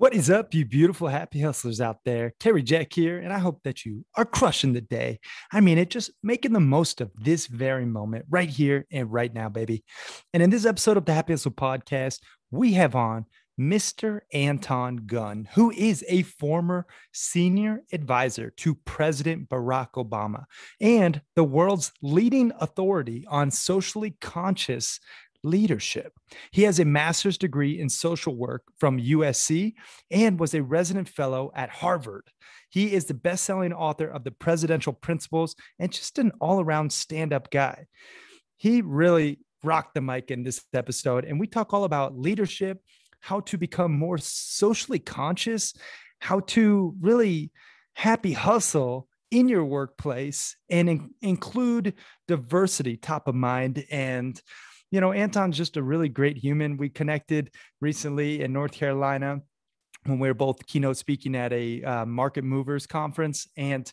What is up, you beautiful happy hustlers out there? Cary Jack here, and I hope that you are crushing the day. I mean it, just making the most of this very moment right here and right now, baby. And in this episode of the Happy Hustle podcast, we have on Mr. Anton Gunn, who is a former senior advisor to President Barack Obama and the world's leading authority on socially conscious leadership. He has a master's degree in social work from USC and was a resident fellow at Harvard. He is the best selling author of The Presidential Principles and just an all around stand up guy. He really rocked the mic in this episode, and we talk all about leadership, how to become more socially conscious, how to really happy hustle in your workplace and in- include diversity top of mind and you know, Anton's just a really great human. We connected recently in North Carolina when we were both keynote speaking at a uh, market movers conference and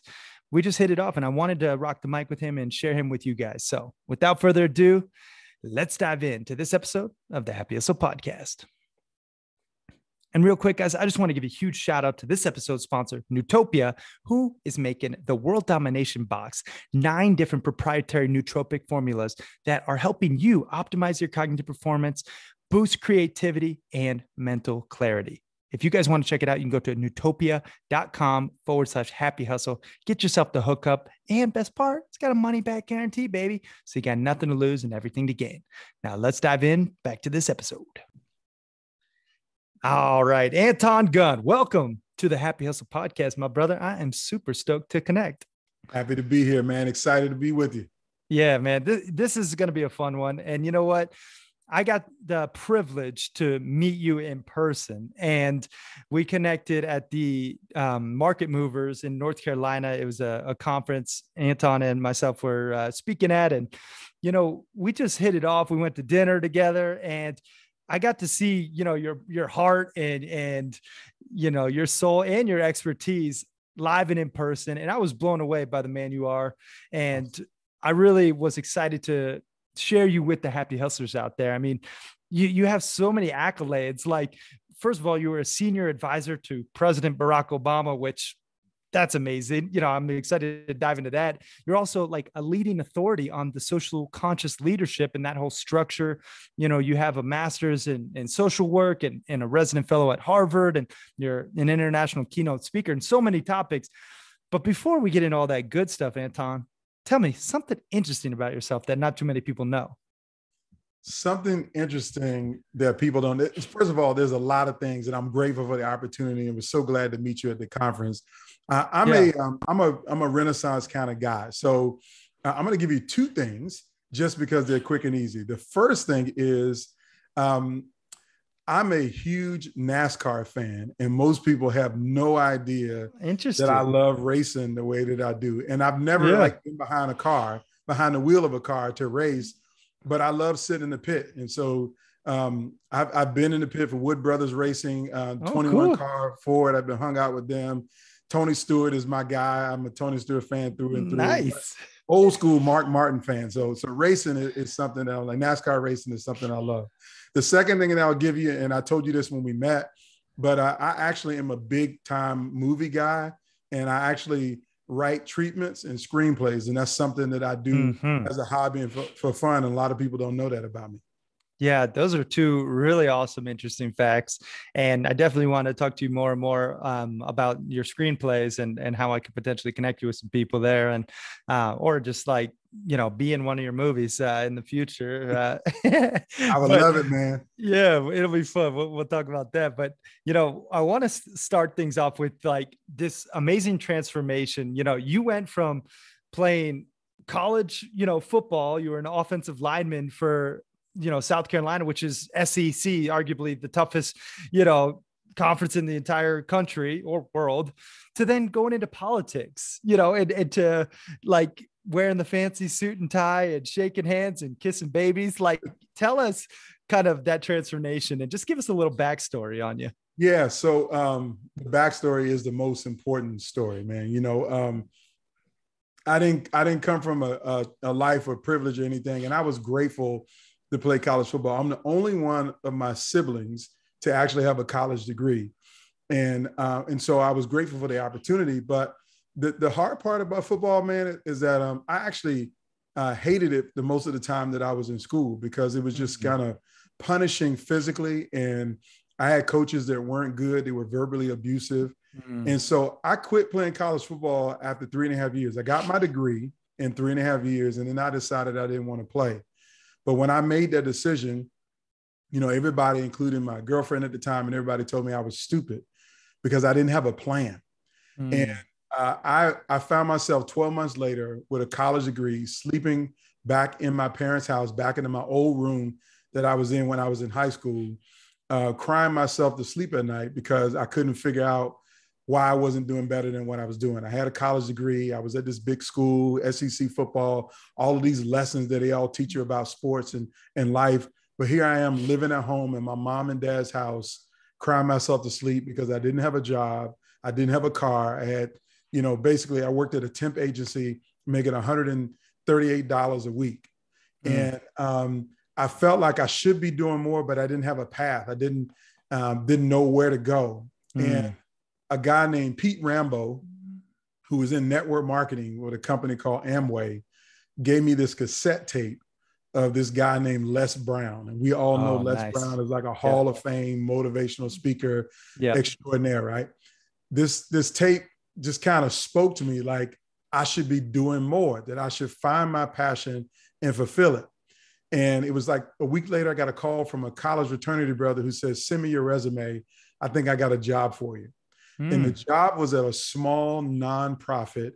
we just hit it off and i wanted to rock the mic with him and share him with you guys so without further ado let's dive into this episode of the happy hustle podcast and real quick, guys, I just want to give a huge shout out to this episode's sponsor, Nootopia, who is making the World Domination Box, nine different proprietary nootropic formulas that are helping you optimize your cognitive performance, boost creativity, and mental clarity. If you guys want to check it out, you can go to nootopia.com forward slash happy hustle. Get yourself the hookup. And best part, it's got a money back guarantee, baby. So you got nothing to lose and everything to gain. Now let's dive in back to this episode. All right. Anton Gunn, welcome to the Happy Hustle podcast, my brother. I am super stoked to connect. Happy to be here, man. Excited to be with you. Yeah, man. This, this is going to be a fun one. And you know what? I got the privilege to meet you in person, and we connected at the um, Market Movers in North Carolina. It was a, a conference Anton and myself were uh, speaking at, and you know, we just hit it off. We went to dinner together, and I got to see, you know, your your heart and and you know your soul and your expertise live and in person, and I was blown away by the man you are, and I really was excited to share you with the happy hustlers out there. I mean, you you have so many accolades. Like, first of all, you were a senior advisor to President Barack Obama, which that's amazing. You know, I'm excited to dive into that. You're also like a leading authority on the social conscious leadership and that whole structure. You know, you have a master's in, in social work and, and a resident fellow at Harvard, and you're an international keynote speaker and so many topics. But before we get into all that good stuff, Anton, tell me something interesting about yourself that not too many people know. Something interesting that people don't. First of all, there's a lot of things, and I'm grateful for the opportunity, and was so glad to meet you at the conference. Uh, I'm yeah. a um, I'm a I'm a Renaissance kind of guy. So uh, I'm going to give you two things just because they're quick and easy. The first thing is um, I'm a huge NASCAR fan, and most people have no idea that I love racing the way that I do. And I've never yeah. like been behind a car, behind the wheel of a car to race, but I love sitting in the pit. And so um, I've, I've been in the pit for Wood Brothers Racing, uh, oh, 21 cool. car Ford. I've been hung out with them. Tony Stewart is my guy. I'm a Tony Stewart fan through and through. Nice. Old school Mark Martin fan. So, so racing is, is something that I like. NASCAR racing is something I love. The second thing that I'll give you, and I told you this when we met, but I, I actually am a big time movie guy, and I actually write treatments and screenplays, and that's something that I do mm-hmm. as a hobby and for, for fun. And a lot of people don't know that about me. Yeah, those are two really awesome, interesting facts. And I definitely want to talk to you more and more um, about your screenplays and, and how I could potentially connect you with some people there and, uh, or just like, you know, be in one of your movies uh, in the future. Uh, I would but, love it, man. Yeah, it'll be fun. We'll, we'll talk about that. But, you know, I want to start things off with like this amazing transformation. You know, you went from playing college, you know, football, you were an offensive lineman for you know South Carolina, which is SEC, arguably the toughest, you know, conference in the entire country or world, to then going into politics, you know, and, and to like wearing the fancy suit and tie and shaking hands and kissing babies. Like, tell us kind of that transformation and just give us a little backstory on you. Yeah. So um, the backstory is the most important story, man. You know, um, I didn't I didn't come from a, a, a life of privilege or anything, and I was grateful to play college football. I'm the only one of my siblings to actually have a college degree. and uh, and so I was grateful for the opportunity. But the the hard part about football, man, is that um, I actually uh, hated it the most of the time that I was in school because it was just mm-hmm. kind of punishing physically, and I had coaches that weren't good; they were verbally abusive, mm-hmm. and so I quit playing college football after three and a half years. I got my degree in three and a half years, and then I decided I didn't want to play. But when I made that decision, you know, everybody, including my girlfriend at the time, and everybody told me I was stupid because I didn't have a plan. Mm. And uh, I, I found myself 12 months later with a college degree, sleeping back in my parents' house, back into my old room that I was in when I was in high school, uh, crying myself to sleep at night because I couldn't figure out why I wasn't doing better than what I was doing. I had a college degree. I was at this big school, SEC football, all of these lessons that they all teach you about sports and, and life. But here I am living at home in my mom and dad's house, crying myself to sleep because I didn't have a job. I didn't have a car. I had, you know, basically I worked at a temp agency making $138 a week. Mm. And um, I felt like I should be doing more, but I didn't have a path. I didn't um, didn't know where to go. Mm. And a guy named Pete Rambo, who was in network marketing with a company called Amway, gave me this cassette tape of this guy named Les Brown. And we all know oh, Les nice. Brown is like a Hall yeah. of Fame motivational speaker yeah. extraordinaire, right? This this tape just kind of spoke to me like I should be doing more, that I should find my passion and fulfill it. And it was like a week later, I got a call from a college fraternity brother who says, Send me your resume. I think I got a job for you. Mm. And the hmm. job was at a small nonprofit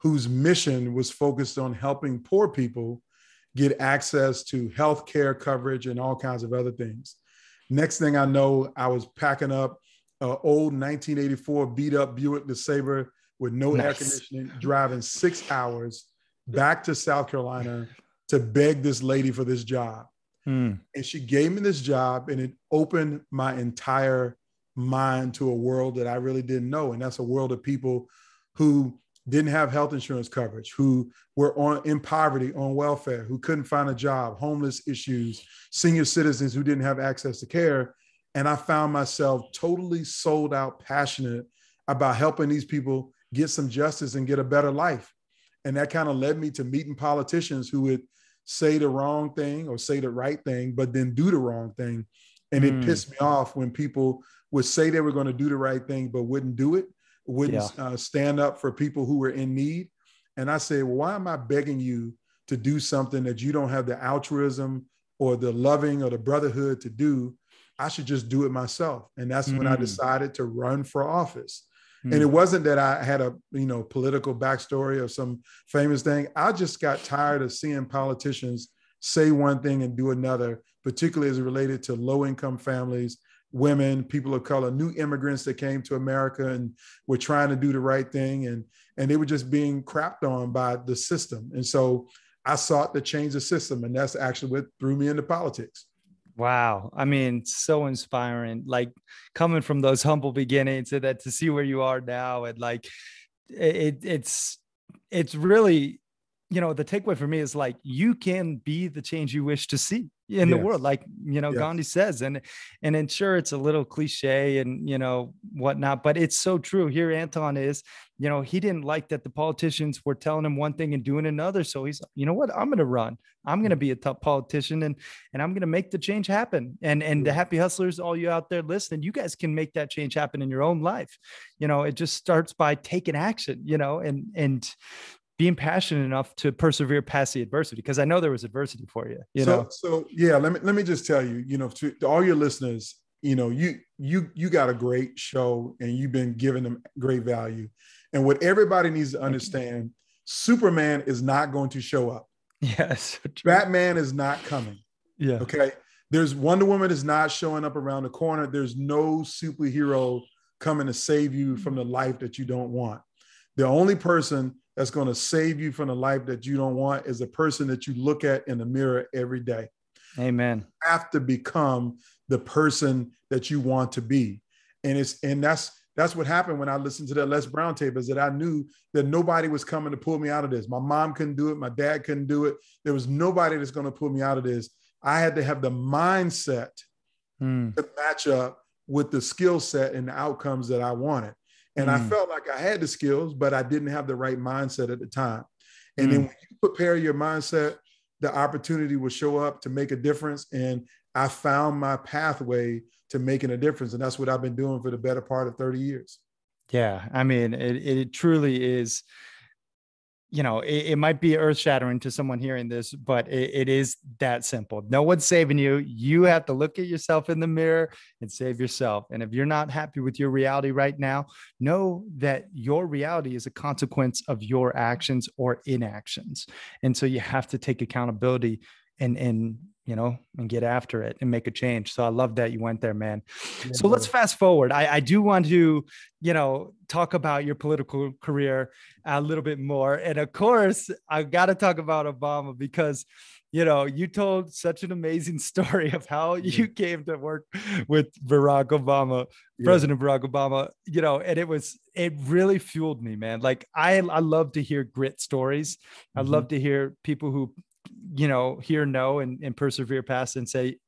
whose mission was focused on helping poor people get access to health care coverage and all kinds of other things. Next thing I know, I was packing up an old 1984 beat up Buick LeSabre with no nice. air conditioning, driving six hours back to South Carolina to beg this lady for this job. Mm. And she gave me this job, and it opened my entire mind to a world that I really didn't know. And that's a world of people who didn't have health insurance coverage, who were on in poverty, on welfare, who couldn't find a job, homeless issues, senior citizens who didn't have access to care. And I found myself totally sold out, passionate about helping these people get some justice and get a better life. And that kind of led me to meeting politicians who would say the wrong thing or say the right thing, but then do the wrong thing. And mm. it pissed me off when people would say they were going to do the right thing, but wouldn't do it wouldn't yeah. uh, stand up for people who were in need. And I said, well, why am I begging you to do something that you don't have the altruism or the loving or the brotherhood to do? I should just do it myself. And that's mm when I mm. decided to run for office. mm And it wasn't that I had a you know political backstory or some famous thing. I just got tired of seeing politicians say one thing and do another, particularly as it related to low income families women, people of color, new immigrants that came to America and were trying to do the right thing, and and they were just being crapped on by the system. And so I sought to change the system, and that's actually what threw me into politics. Wow. I mean, so inspiring. Like coming from those humble beginnings to that to see where you are now and like it it's it's really you know the takeaway for me is like you can be the change you wish to see in yes. the world like you know yes. gandhi says and and and sure it's a little cliche and you know whatnot but it's so true. Here anton is you know he didn't like that the politicians were telling him one thing and doing another so he's you know what? I'm going to run. I'm going to mm. be a top politician and and i'm going to make the change happen and and the happy hustlers all you out there listening you guys can make that change happen in your own life. You know it just starts by taking action you know and and being passionate enough to persevere past the adversity because I know there was adversity for you. You so, know. So yeah, let me let me just tell you, you know, to, to, all your listeners, you know, you you you got a great show and you've been giving them great value. And what everybody needs to understand, Superman is not going to show up. Yes. Batman is not coming. Yeah. Okay. There's Wonder Woman is not showing up around the corner. There's no superhero coming to save you from the life that you don't want. The only person that's going to save you from the life that you don't want is a person that you look at in the mirror every day. Amen. You have to become the person that you want to be. And it's and that's that's what happened when I listened to that Les Brown tape is that I knew that nobody was coming to pull me out of this. My mom couldn't do it, my dad couldn't do it. There was nobody that's going to pull me out of this. I had to have the mindset mm. to match up with the skill set and the outcomes that I wanted. And mm. I felt like I had the skills, but I didn't have the right mindset at the time. And mm. then when you prepare your mindset, the opportunity will show up to make a difference. And I found my pathway to making a difference. And that's what I've been doing for the better part of 30 years. Yeah. I mean, it, it truly is you know, it, it, might be earth shattering to someone hearing this, but it, it is that simple. No one's saving you. You have to look at yourself in the mirror and save yourself. And if you're not happy with your reality right now, know that your reality is a consequence of your actions or inactions. And so you have to take accountability and, and, you know, and get after it and make a change. So I love that you went there, man. Yeah, so let's fast forward. I, I do want to, you know, talk about your political career a little bit more. And of course, I got to talk about Obama because, you know, you told such an amazing story of how you came to work with Barack Obama, yeah. President Barack Obama, you know, and it was, it really fueled me, man. Like I, I love to hear grit stories. I mm-hmm. love to hear people who you know, hear no and, and persevere past and say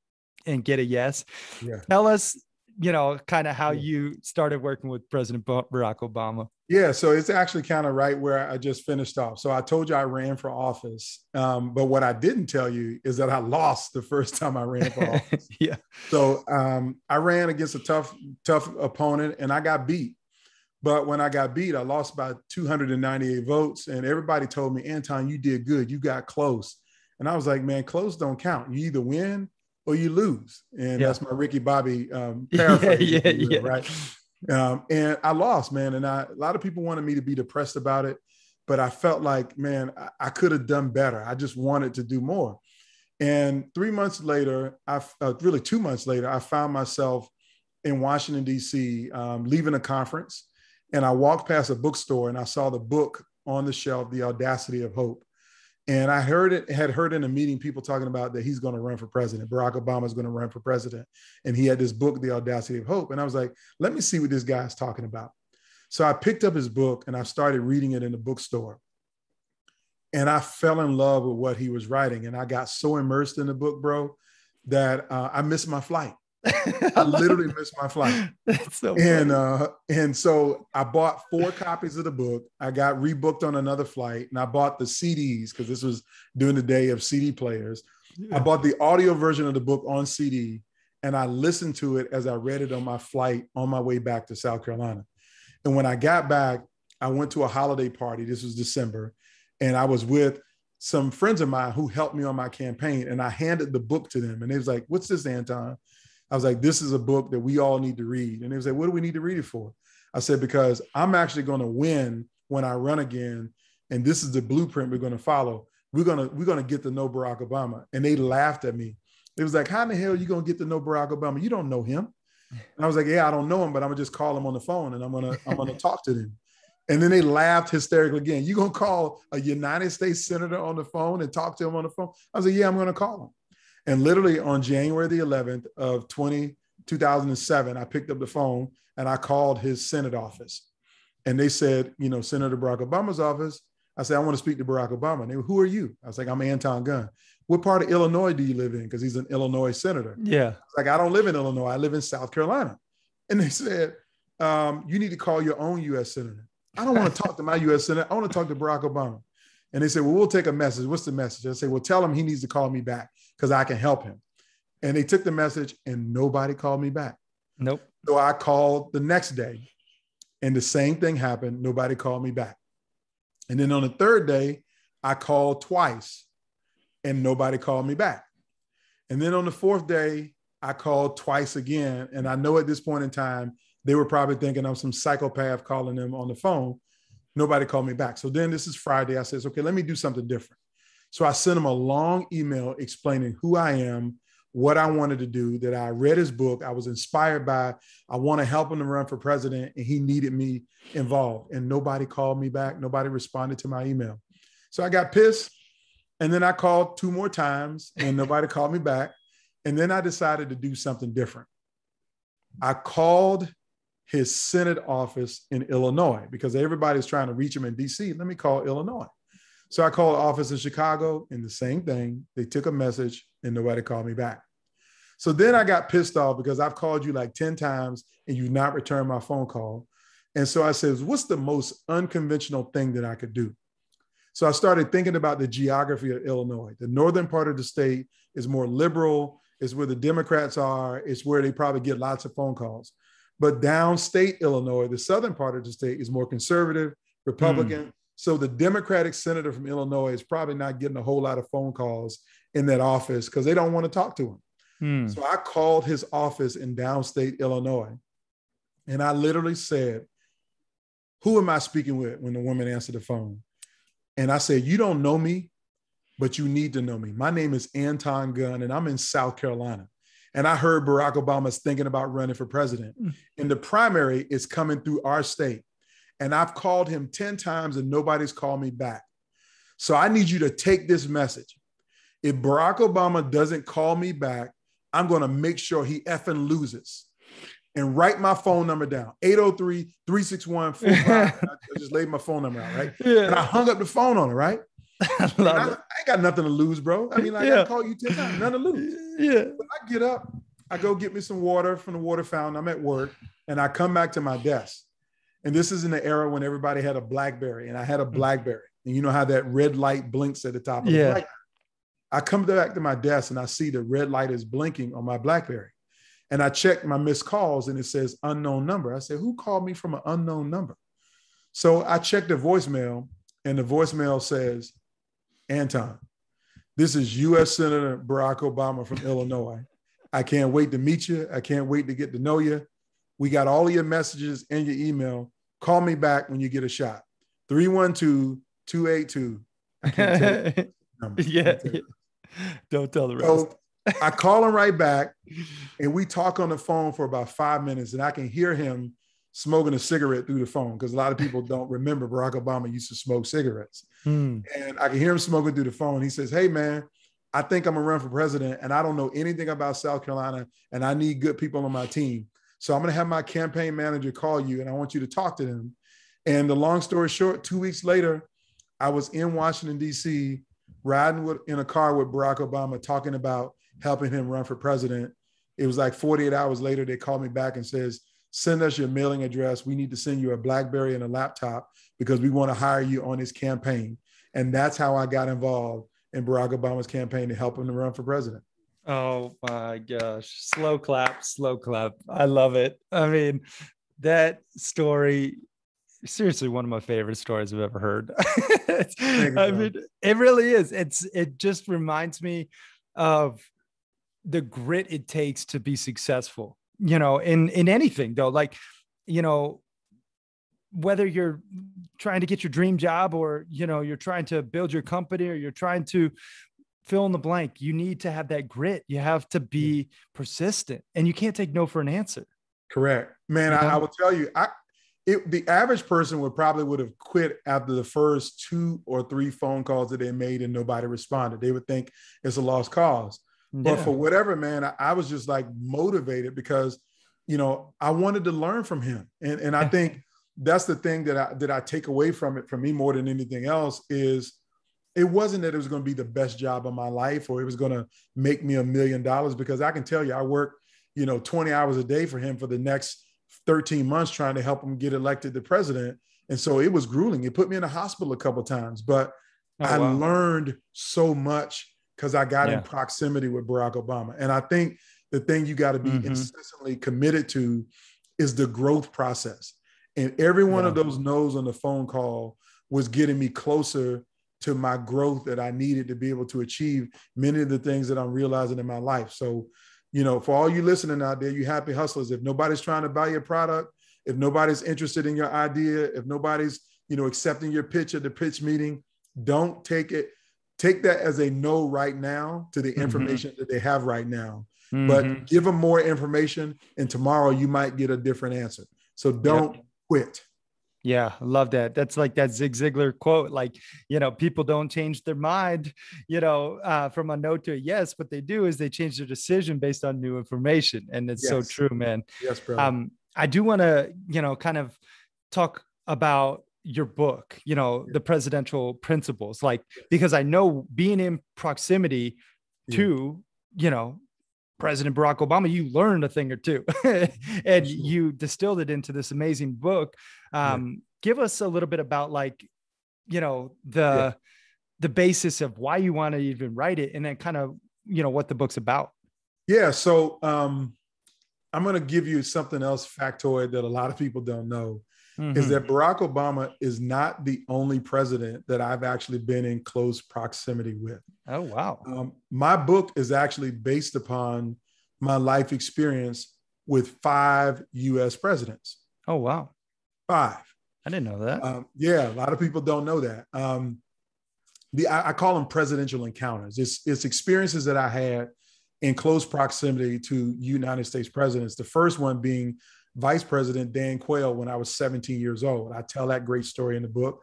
and get a yes. Yeah. Tell us, you know, kind of how yeah. you started working with President Barack Obama. Yeah, so it's actually kind of right where I just finished off. So I told you I ran for office, um, but what I didn't tell you is that I lost the first time I ran for office. yeah. So um, I ran against a tough, tough opponent, and I got beat. But when I got beat, I lost by 298 votes, and everybody told me, Anton, you did good. You got close. And I was like, man, close don't count. You either win or you lose. And yeah. that's my Ricky Bobby um, paraphrase, yeah, yeah, yeah. right? Um, and I lost, man. And I, a lot of people wanted me to be depressed about it, but I felt like, man, I, I could have done better. I just wanted to do more. And three months later, I uh, really two months later, I found myself in Washington D.C. Um, leaving a conference, and I walked past a bookstore and I saw the book on the shelf, "The Audacity of Hope." And I heard it, had heard in a meeting people talking about that he's going to run for president. Barack Obama is going to run for president. And he had this book, The Audacity of Hope. And I was like, let me see what this guy's talking about. So I picked up his book and I started reading it in the bookstore. And I fell in love with what he was writing. And I got so immersed in the book, bro, that uh, I missed my flight. I literally missed my flight. So and uh, and so I bought four copies of the book. I got rebooked on another flight, and I bought the CDs because this was during the day of CD players. Yeah. I bought the audio version of the book on CD, and I listened to it as I read it on my flight on my way back to South Carolina. And when I got back, I went to a holiday party. This was December, and I was with some friends of mine who helped me on my campaign, and I handed the book to them, and they was like, "What's this, Anton?" I was like, this is a book that we all need to read. And they was like, what do we need to read it for? I said, because I'm actually going to win when I run again. And this is the blueprint we're going to follow. We're going to, we're going to get to know Barack Obama. And they laughed at me. It was like, how in the hell are you going to get to know Barack Obama? You don't know him. And I was like, yeah, I don't know him, but I'm gonna just call him on the phone and I'm gonna, I'm gonna talk to them. And then they laughed hysterically again. You gonna call a United States senator on the phone and talk to him on the phone? I was like, yeah, I'm gonna call him. And literally on January the 11th of 20, 2007, I picked up the phone and I called his Senate office. And they said, you know, Senator Barack Obama's office. I said, I want to speak to Barack Obama. And they were, who are you? I was like, I'm Anton Gunn. What part of Illinois do you live in? Because he's an Illinois senator. Yeah. like, I don't live in Illinois. I live in South Carolina. And they said, um, you need to call your own U.S. senator. I don't want to talk to my U.S. senator. I want to talk to Barack Obama. And they said, well, we'll take a message. What's the message? I say, well, tell him he needs to call me back because I can help him. And they took the message and nobody called me back. Nope. So I called the next day and the same thing happened. Nobody called me back. And then on the third day, I called twice and nobody called me back. And then on the fourth day, I called twice again. And I know at this point in time, they were probably thinking I'm some psychopath calling them on the phone. Nobody called me back. So then this is Friday. I says, okay, let me do something different. So I sent him a long email explaining who I am, what I wanted to do, that I read his book. I was inspired by, I want to help him to run for president, and he needed me involved. And nobody called me back. Nobody responded to my email. So I got pissed. And then I called two more times and nobody called me back. And then I decided to do something different. I called his Senate office in Illinois because everybody's trying to reach him in DC. Let me call Illinois. So I called the office in Chicago and the same thing. They took a message and nobody called me back. So then I got pissed off because I've called you like 10 times and you've not returned my phone call. And so I said, what's the most unconventional thing that I could do? So I started thinking about the geography of Illinois. The northern part of the state is more liberal, it's where the Democrats are, it's where they probably get lots of phone calls. But downstate Illinois, the southern part of the state, is more conservative, Republican. Mm. So the Democratic senator from Illinois is probably not getting a whole lot of phone calls in that office because they don't want to talk to him. Mm. So I called his office in downstate Illinois and I literally said, Who am I speaking with when the woman answered the phone? And I said, You don't know me, but you need to know me. My name is Anton Gunn, and I'm in South Carolina. And I heard Barack Obama's thinking about running for president. Mm. And the primary is coming through our state. And I've called him 10 times and nobody's called me back. So I need you to take this message. If Barack Obama doesn't call me back, I'm going to make sure he effing loses and write my phone number down 803 361 I just laid my phone number out, right? Yeah. And I hung up the phone on it, right? I, I, I, ain't got nothing to lose, bro. I mean, like, yeah. I call you 10 times, nothing to lose. Yeah. But I get up, I go get me some water from the water fountain. I'm at work and I come back to my desk. And this is in the era when everybody had a Blackberry and I had a mm. Blackberry. And you know how that red light blinks at the top of yeah. the Blackberry. I come back to my desk and I see the red light is blinking on my Blackberry. And I checked my missed calls and it says unknown number. I said, who called me from an unknown number? So I checked the voicemail and the voicemail says, Anton, this is US Senator Barack Obama from Illinois. I can't wait to meet you. I can't wait to get to know you. We got all of your messages and your email. Call me back when you get a shot. 312 282. yeah. Don't tell the rest. So I call him right back and we talk on the phone for about five minutes and I can hear him smoking a cigarette through the phone because a lot of people don't remember Barack Obama used to smoke cigarettes. Hmm. And I can hear him smoking through the phone. He says, Hey, man, I think I'm gonna run for president and I don't know anything about South Carolina and I need good people on my team. So I'm gonna have my campaign manager call you and I want you to talk to them. And the long story short, two weeks later, I was in Washington, D.C., riding with, in a car with Barack Obama talking about helping him run for president. It was like 48 hours later, they called me back and says, send us your mailing address. We need to send you a Blackberry and a laptop because we want to hire you on his campaign. And that's how I got involved in Barack Obama's campaign to help him to run for president. Oh my gosh. Slow clap, slow clap. I love it. I mean, that story seriously one of my favorite stories I've ever heard. I mean, it really is. It's it just reminds me of the grit it takes to be successful you know in in anything though like you know whether you're trying to get your dream job or you know you're trying to build your company or you're trying to fill in the blank you need to have that grit. You have to be persistent and you can't take no for an answer. Correct. Man I, I, will tell you i it, the average person would probably would have quit after the first two or three phone calls that they made and nobody responded. They would think it's a lost cause but for whatever, man, I, I, was just like motivated because, you know, I wanted to learn from him. And, and I think that's the thing that I, that I take away from it from me more than anything else is it wasn't that it was going to be the best job of my life or it was going to make me a million dollars because I can tell you, I worked, you know, 20 hours a day for him for the next 13 months trying to help him get elected the president. And so it was grueling. It put me in the hospital a couple times, but oh, I wow. learned so much because I got yeah. in proximity with Barack Obama. And I think the thing you got to be mm-hmm. incessantly committed to is the growth process. And every one yeah. of those no's on the phone call was getting me closer to my growth that I needed to be able to achieve many of the things that I'm realizing in my life. So, you know, for all you listening out there, you happy hustlers, if nobody's trying to buy your product, if nobody's interested in your idea, if nobody's, you know, accepting your pitch at the pitch meeting, don't take it take that as a no right now to the mm-hmm. information mm-hmm. that they have right now. Mm-hmm. But give them more information, and tomorrow you might get a different answer. So don't yep. quit. Yeah, love that. That's like that Zig Ziglar quote. Like, you know, people don't change their mind, you know, uh, from a no to a yes. What they do is they change their decision based on new information. And it's yes. so true, man. Yes, bro. Um, I do want to, you know, kind of talk about your book, you know, the presidential principles, like because I know being in proximity to, you know, President Barack Obama, you learned a thing or two and you distilled it into this amazing book. Um, yeah. Give us a little bit about like, you know, the, yeah. the basis of why you want to even write it and then kind of, you know, what the book's about. Yeah. So um, I'm going to give you something else factoid that a lot of people don't know mm-hmm. is that Barack Obama is not the only president that I've actually been in close proximity with. Oh, wow. Um, my book is actually based upon my life experience with five US presidents. Oh, wow. Five. I didn't know that. Um, yeah, a lot of people don't know that. Um, the I, I, call them presidential encounters. It's, it's experiences that I had in close proximity to United States presidents. The first one being Vice President Dan Quayle when I was 17 years old. I tell that great story in the book.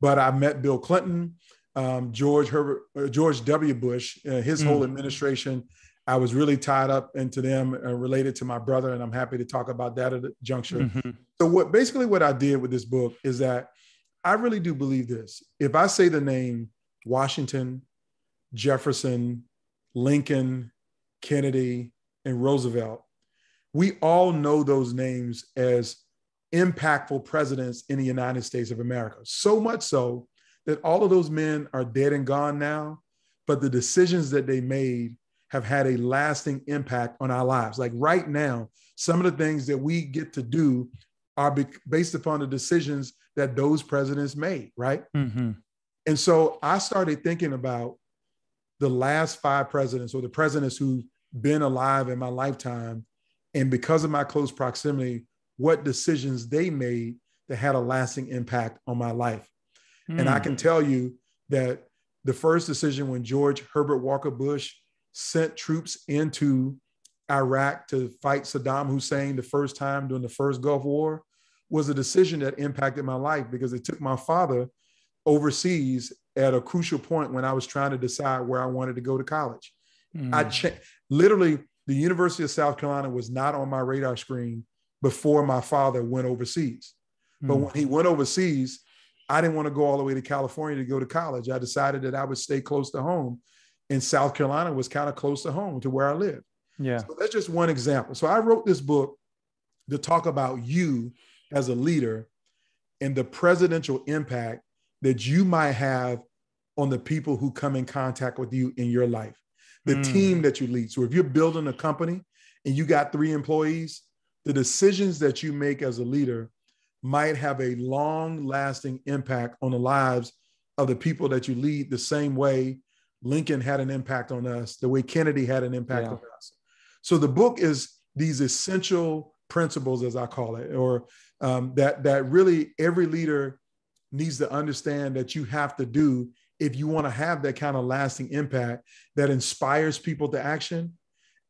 But I met Bill Clinton, um, George Herbert, uh, George W. Bush, uh, his mm. whole administration. I was really tied up into them uh, related to my brother, and I'm happy to talk about that at the juncture. Mm-hmm. So, what basically what I did with this book is that I really do believe this. If I say the name Washington, Jefferson, Lincoln, Kennedy, and Roosevelt, we all know those names as impactful presidents in the United States of America. So much so that all of those men are dead and gone now, but the decisions that they made have had a lasting impact on our lives. Like right now, some of the things that we get to do are be- based upon the decisions that those presidents made, right? Mm-hmm. And so I started thinking about the last five presidents or the presidents who've been alive in my lifetime and because of my close proximity, what decisions they made that had a lasting impact on my life. Mm. And I can hmm. tell you that the first decision when George Herbert Walker Bush sent troops into Iraq to fight Saddam Hussein the first time during the first Gulf War was a decision that impacted my life because it took my father overseas at a crucial point when I was trying to decide where I wanted to go to college. Mm. I cha- literally the University of South Carolina was not on my radar screen before my father went overseas. Mm. But hmm. when he went overseas, I didn't want to go all the way to California to go to college. I decided that I would stay close to home. And South Carolina was kind of close to home to where I live. Yeah. So that's just one example. So I wrote this book to talk about you as a leader and the presidential impact that you might have on the people who come in contact with you in your life the mm. team that you lead. So if you're building a company and you got three employees, the decisions that you make as a leader might have a long lasting impact on the lives of the people that you lead the same way Lincoln had an impact on us, the way Kennedy had an impact yeah. on us. So the book is these essential principles, as I call it, or um, that that really every leader needs to understand that you have to do if you want to have that kind of lasting impact that inspires people to action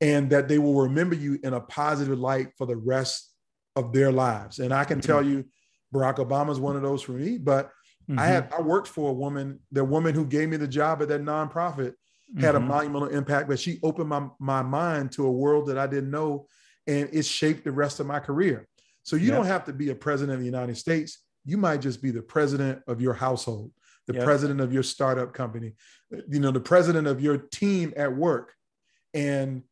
and that they will remember you in a positive light for the rest of their lives. And I can tell mm-hmm. you, Barack Obama is one of those for me, but mm-hmm. I had I worked for a woman, the woman who gave me the job at that nonprofit had mm-hmm. a monumental impact, but she opened my, my mind to a world that I didn't know and it shaped the rest of my career. So you yeah. don't have to be a president of the United States. You might just be the president of your household the yep. president of your startup company, you know, the president of your team at work. And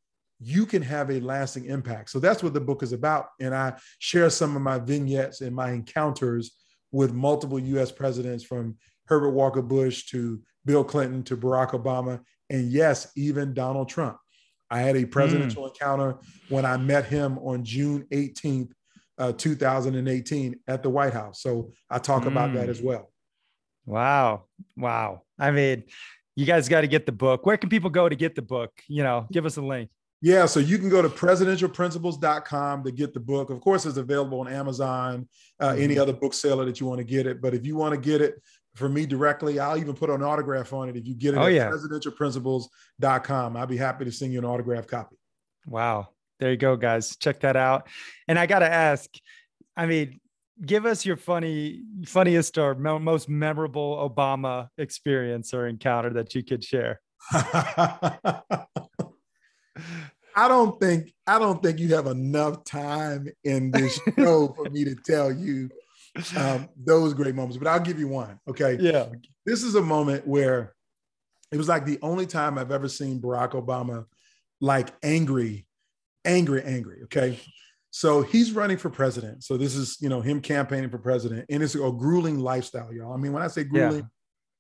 you can have a lasting impact. So that's what the book is about. And I share some of my vignettes and my encounters with multiple US presidents from Herbert Walker Bush to Bill Clinton to Barack Obama. And yes, even Donald Trump. I had a presidential mm. encounter when I met him on June 18th, uh, 2018 at the White House. So I talk mm. about that mm. as well. Wow. Wow. I mean, you guys got to get the book. Where can people go to get the book? You know, give us a link. Yeah, so you can go to presidentialprinciples.com to get the book. Of course, it's available on Amazon, uh, any mm-hmm. other bookseller that you want to get it. But if you want to get it from me directly, I'll even put an autograph on it. If you get it oh, at yeah. presidentialprinciples.com, I'll be happy to send you an autograph copy. Wow. There you go, guys. Check that out. And I got to ask, I mean, give us your funny, funniest or mo- most memorable Obama experience or encounter that you could share. I don't think I don't think you have enough time in this show for me to tell you um, those great moments, but I'll give you one. Okay. Yeah. This is a moment where it was like the only time I've ever seen Barack Obama like angry, angry, angry. Okay. So he's running for president. So this is, you know, him campaigning for president. And it's a grueling lifestyle, y'all. I mean, when I say grueling, yeah.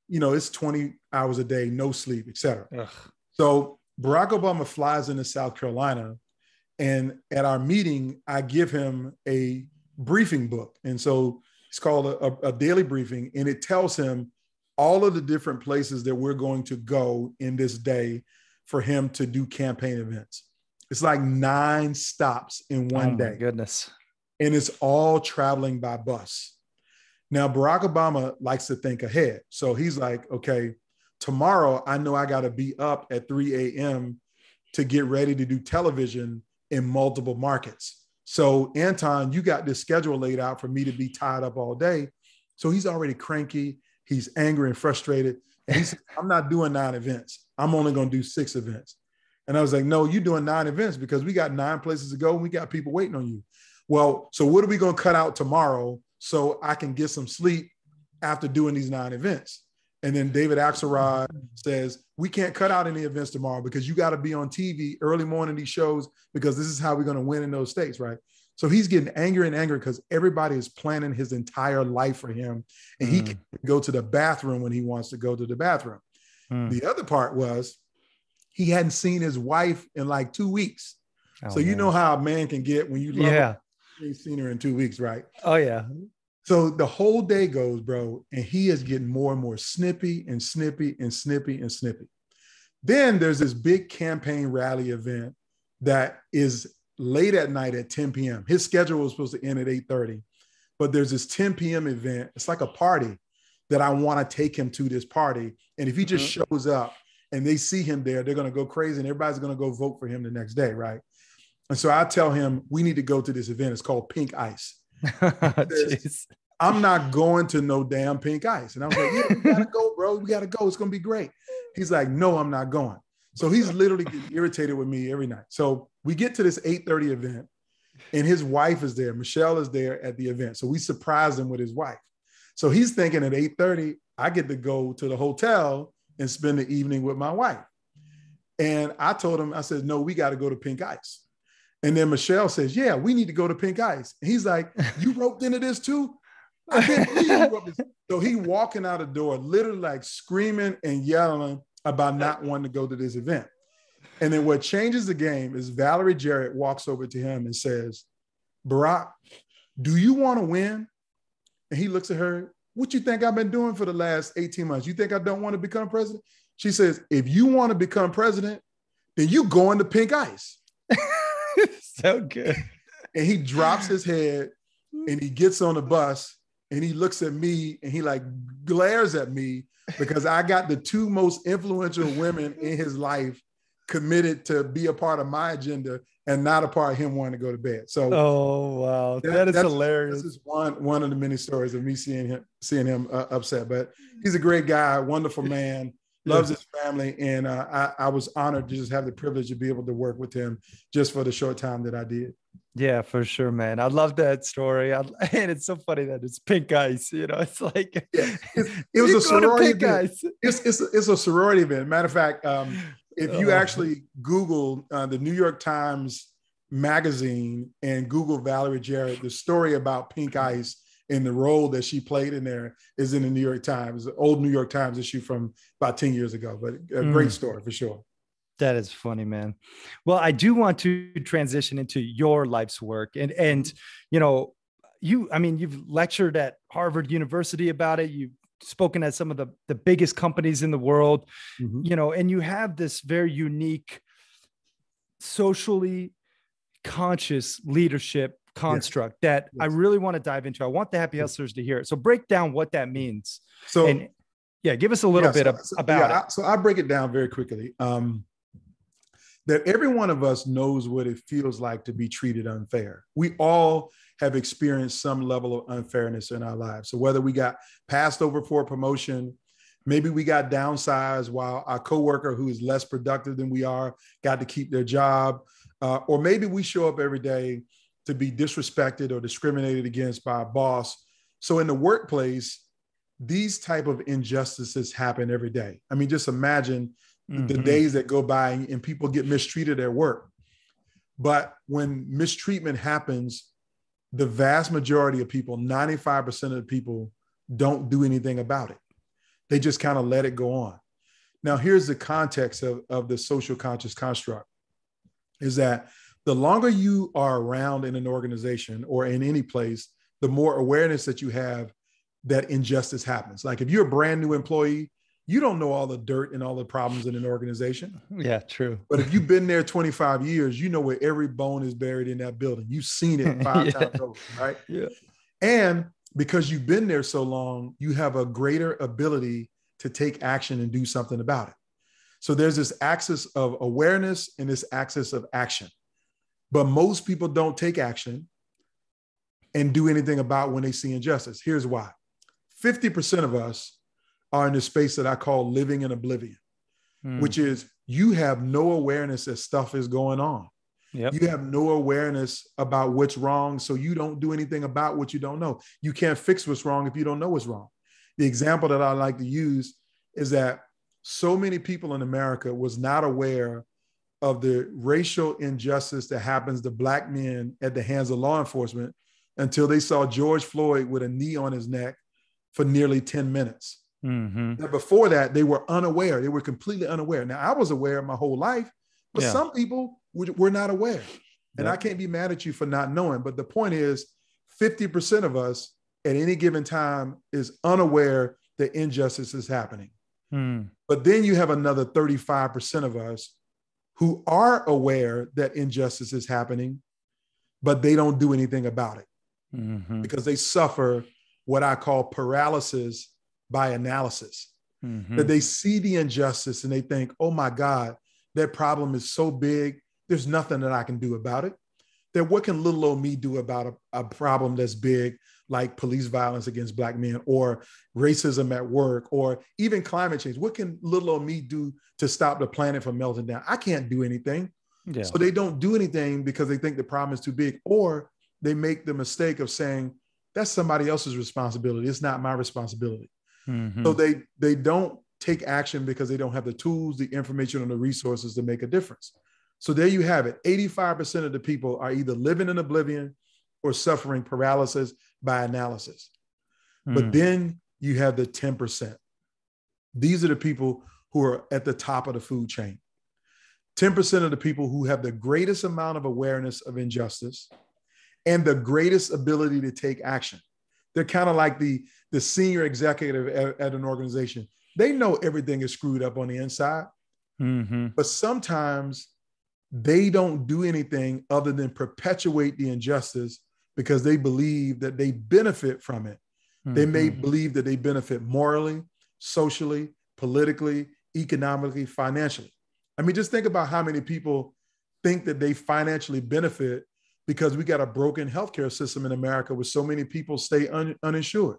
you know, it's 20 hours a day, no sleep, etc. So Barack Obama flies into South Carolina. And at our meeting, I give him a briefing book. And so it's called a, a, daily briefing, and it tells him all of the different places that we're going to go in this day for him to do campaign events. It's like nine stops in one oh day. Goodness. And it's all traveling by bus. Now, Barack Obama likes to think ahead. So he's like, okay, tomorrow I know I got to be up at 3 a.m. to get ready to do television in multiple markets. So, Anton, you got this schedule laid out for me to be tied up all day. So he's already cranky. He's angry and frustrated. And he said, I'm not doing nine events. I'm only going to do six events. And I was like, no, you're doing nine events because we got nine places to go and we got people waiting on you. Well, so what are we going to cut out tomorrow so I can get some sleep after doing these nine events? And then David Axelrod says, we can't cut out any events tomorrow because you got to be on TV early morning, these shows, because this is how we're going to win in those states, right? So he's getting angry and angry because everybody is planning his entire life for him. And mm. he can go to the bathroom when he wants to go to the bathroom. Mm. The other part was he hadn't seen his wife in like two weeks. Oh, so you know how a man can get when you love yeah. He ain't seen her in two weeks, right? Oh yeah. So the whole day goes, bro, and he is getting more and more snippy and snippy and snippy and snippy. Then there's this big campaign rally event that is late at night at 10 p.m. His schedule was supposed to end at 8:30, but there's this 10 p.m. event. It's like a party that I want to take him to this party. And if he just mm-hmm. shows up and they see him there, they're going to go crazy and everybody's going to go vote for him the next day, right? And so I tell him, we need to go to this event. It's called Pink Ice. says, I'm not going to no damn pink ice. And I was like, yeah, we gotta go, bro. We gotta go. It's gonna be great. He's like, no, I'm not going. So he's literally getting irritated with me every night. So we get to this 8:30 event, and his wife is there. Michelle is there at the event. So we surprise him with his wife. So he's thinking at 8:30, I get to go to the hotel and spend the evening with my wife. And I told him, I said, no, we got to go to Pink Ice. And then Michelle says, Yeah, we need to go to Pink Ice. And he's like, You roped into this too? I can't believe you So he walking out the door, literally like screaming and yelling about not wanting to go to this event. And then what changes the game is Valerie Jarrett walks over to him and says, Barack, do you want to win? And he looks at her, What you think I've been doing for the last 18 months? You think I don't want to become president? She says, If you want to become president, then you go into pink ice. so good. And he drops his head and he gets on the bus and he looks at me and he like glares at me because I got the two most influential women in his life committed to be a part of my agenda and not a part of him wanting to go to bed. So oh wow, that, that is hilarious. This is one one of the many stories of me seeing him seeing him uh, upset, but he's a great guy, wonderful man loves his family, and uh, I, I was honored to just have the privilege to be able to work with him just for the short time that I did. Yeah, for sure, man. I love that story. I, and it's so funny that it's pink ice. You know, it's like yeah, it's, it was a sorority event. Ice. It's it's a, it's a sorority event. Matter of fact, um, if you oh. actually Google uh, the New York Times magazine and Google Valerie Jarrett, the story about pink ice and the role that she played in there is in the New York Times, old New York Times issue from about 10 years ago, but a mm. great story for sure. That is funny, man. Well, I do want to transition into your life's work and and you know, you I mean, you've lectured at Harvard University about it. You've spoken at some of the the biggest companies in the world. Mm-hmm. You know, and you have this very unique socially conscious leadership construct yes. that yes. I really want to dive into. I want the happy hustlers to hear it. So break down what that means. So and, yeah, give us a little yeah, bit so, about yeah, it. so I break it down very quickly. Um, that every one of us knows what it feels like to be treated unfair. We all have experienced some level of unfairness in our lives. So whether we got passed over for a promotion, maybe we got downsized while our coworker who is less productive than we are got to keep their job, uh, or maybe we show up every day to be disrespected or discriminated against by a boss. So in the workplace, these type of injustices happen every day. I mean, just imagine mm-hmm. the days that go by and people get mistreated at work. But when mistreatment happens, the vast majority of people, 95% of the people, don't do anything about it. They just kind of let it go on. Now, here's the context of, of the social conscious construct is that the longer you are around in an organization or in any place, the more awareness that you have that injustice happens. Like if you're a brand new employee, you don't know all the dirt and all the problems in an organization. Yeah, true. But if you've been there 25 years, you know where every bone is buried in that building. You've seen it five yeah. times over, right? Yeah. And because you've been there so long, you have a greater ability to take action and do something about it. So there's this axis of awareness and this axis of action. But most people don't take action and do anything about when they see injustice. Here's why 50% of us are in the space that I call living in oblivion, mm. which is you have no awareness that stuff is going on. Yep. You have no awareness about what's wrong. So you don't do anything about what you don't know. You can't fix what's wrong if you don't know what's wrong. The example that I like to use is that so many people in America was not aware of the racial injustice that happens to black men at the hands of law enforcement until they saw George Floyd with a knee on his neck for nearly 10 minutes. Mm-hmm. Now, before that, they were unaware. They were completely unaware. Now, I was aware my whole life, but yeah. some people were not aware. And I can't be mad at you for not knowing. But the point is, 50% of us at any given time is unaware that injustice is happening. Mm. But then you have another 35% of us who are aware that injustice is happening, but they don't do anything about it mm-hmm. because they suffer what I call paralysis by analysis. Mm-hmm. That they see the injustice and they think, oh my God, that problem is so big, there's nothing that I can do about it. Then what can little old me do about a, a problem that's big, like police violence against Black men or racism at work or even climate change? What can little old me do to stop the planet from melting down? I can't do anything. Yeah. So they don't do anything because they think the problem is too big, or they make the mistake of saying, that's somebody else's responsibility. It's not my responsibility. Mm-hmm. So they they don't take action because they don't have the tools, the information, and the resources to make a difference. So there you have it. 85% of the people are either living in oblivion or suffering paralysis by analysis. Mm. But then you have the 10%. These are the people who are at the top of the food chain. 10% of the people who have the greatest amount of awareness of injustice and the greatest ability to take action. They're kind of like the, the senior executive at, at, an organization. They know everything is screwed up on the inside, mm-hmm. but sometimes they don't do anything other than perpetuate the injustice because they believe that they benefit from it. Mm-hmm. They may mm-hmm. believe that they benefit morally, socially, politically, economically, financially. I mean, just think about how many people think that they financially benefit because we got a broken healthcare system in America where so many people stay un- uninsured,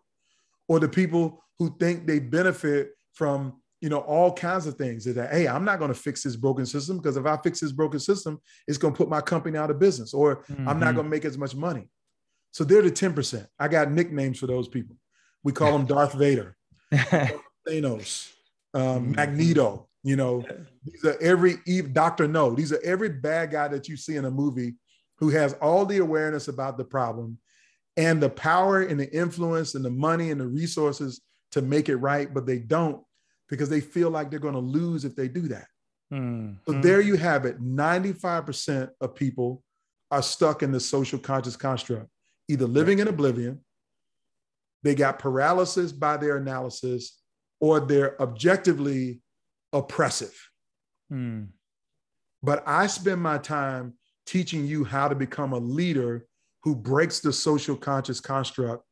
or the people who think they benefit from you know all kinds of things that hey i'm not going to fix this broken system because if i fix this broken system it's going to put my company out of business or mm-hmm. i'm not mm-hmm. going to make as much money so they're the 10% i got nicknames for those people we call them darth vader thanos um, mm-hmm. magneto you know these are every dr no these are every bad guy that you see in a movie who has all the awareness about the problem and the power and the influence and the money and the resources to make it right, but they don't because they feel like they're going to lose if they do that. Mm-hmm. So there you have it. 95% of people are stuck in the social conscious construct, either living in oblivion, they got paralysis by their analysis, or they're objectively oppressive. Mm. But I spend my time teaching you how to become a leader who breaks the social conscious construct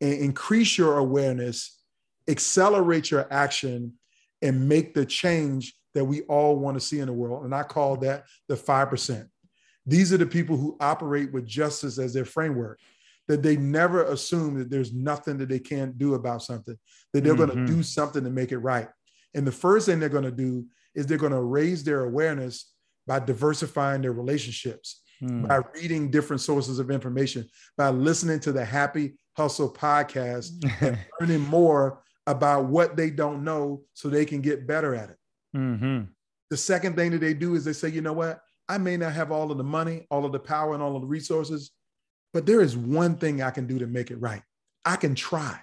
and increase your awareness, accelerate your action, and make the change that we all want to see in the world. And I call that the 5%. These are the people who operate with justice as their framework, that they never assume that there's nothing that they can't do about something, that they're mm-hmm. going to do something to make it right. And the first thing they're going to do is they're going to raise their awareness by diversifying their relationships, mm. by reading different sources of information, by listening to the Happy Hustle podcast and learning more about what they don't know so they can get better at it. Mm-hmm. The second thing that they do is they say, you know what? I may not have all of the money, all of the power, and all of the resources, but there is one thing I can do to make it right. I can try.